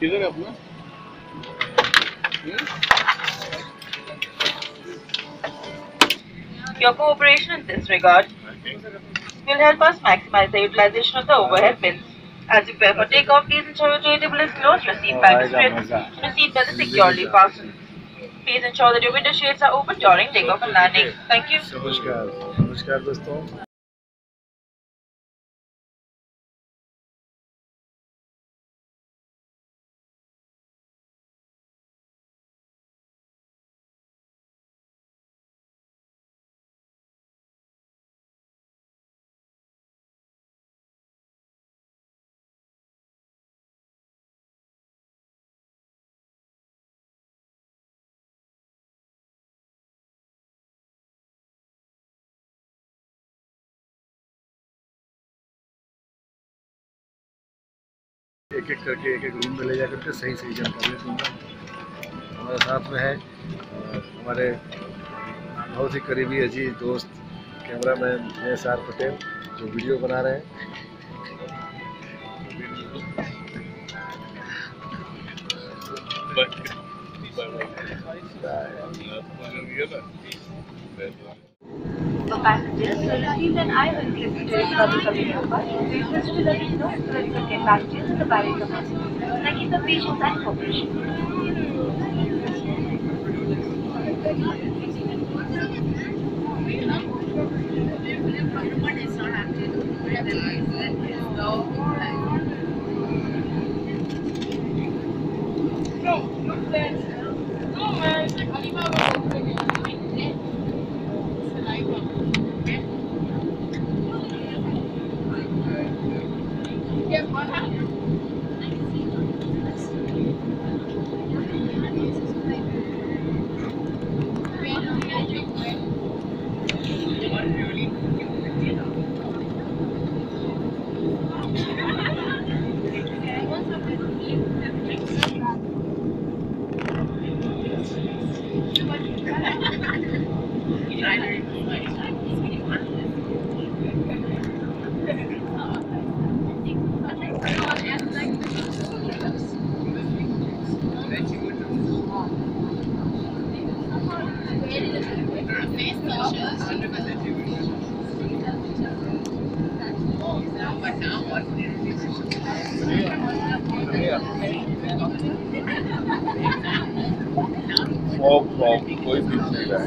किधर है अपना Your cooperation in this regard will help us maximize the utilization of the overhead bins. As you prepare for takeoff, please ensure your tray table is closed, your seat back is stripped, and your seat belt is securely fastened. Please ensure that your window shades are open during takeoff and landing. Thank you. नमस्कार नमस्कार दोस्तों एक करके एक एक room में ले जा करके सही सही जानकारी दूँगा। हमारे साथ में है हमारे बहुत ही करीबी अज़ीज़ दोस्त, कैमरामैन एस आर पटेल, जो वीडियो बना रहे हैं। For passengers who received an island trip to Republic of Mumbai, we wish to let you know that you get passengers in the barrier capacity. Thank you for patience and cooperation. Fog fog कोई दिख नहीं रहा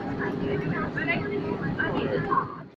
Thank you.